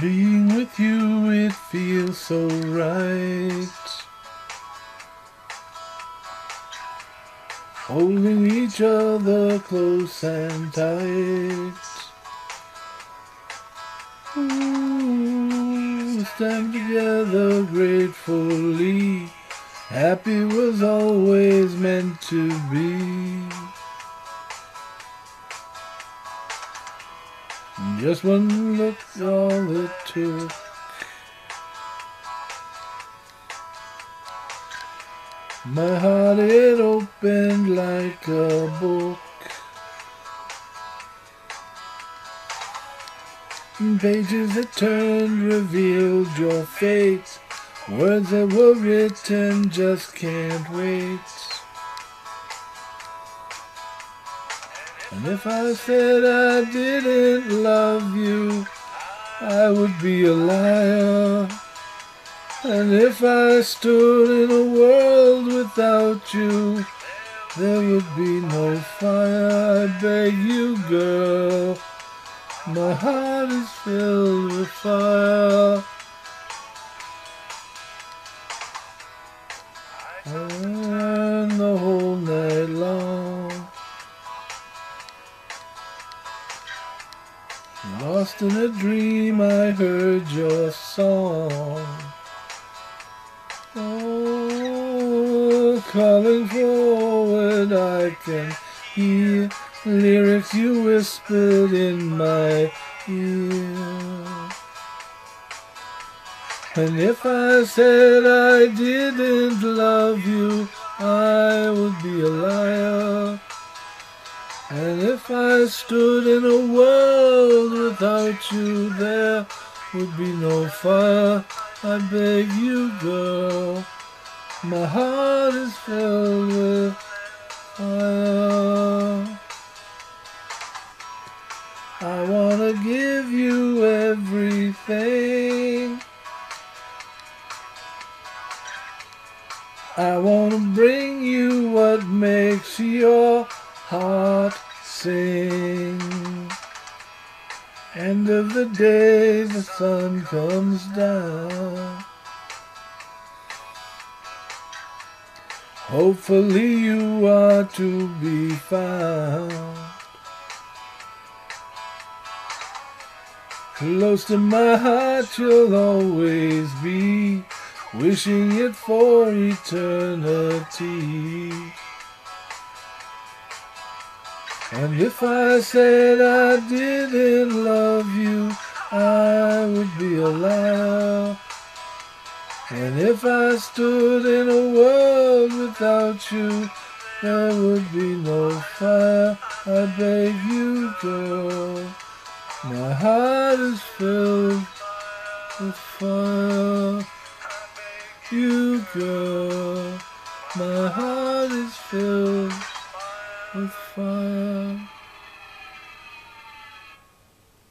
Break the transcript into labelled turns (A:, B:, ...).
A: Being with you, it feels so right. Holding each other close and tight. Ooh, stand together gratefully. Happy was always meant to be. Just one look, all it took. My heart it opened like a book. Pages that turned revealed your fate. Words that were written just can't wait. And if I said I didn't love you, I would be a liar. And if I stood in a world without you, there would be no fire. I beg you, girl. My heart is filled with fire. And Lost in a dream, I heard your song. Oh, calling forward, I can hear lyrics you whispered in my ear. And if I said I didn't love you, I would be a liar. And if I stood in a world without you, there would be no fire. I beg you, girl. My heart is filled with fire. I wanna give you everything. I wanna bring you what makes your heart sing. End of the day, the sun comes down. Hopefully you are to be found. Close to my heart you'll always be, wishing it for eternity. And if I said I didn't love you, I would be a liar. And if I stood in a world without you, there would be no fire. I beg you, girl. My heart is filled with fire. You, girl. My heart is filled with fire.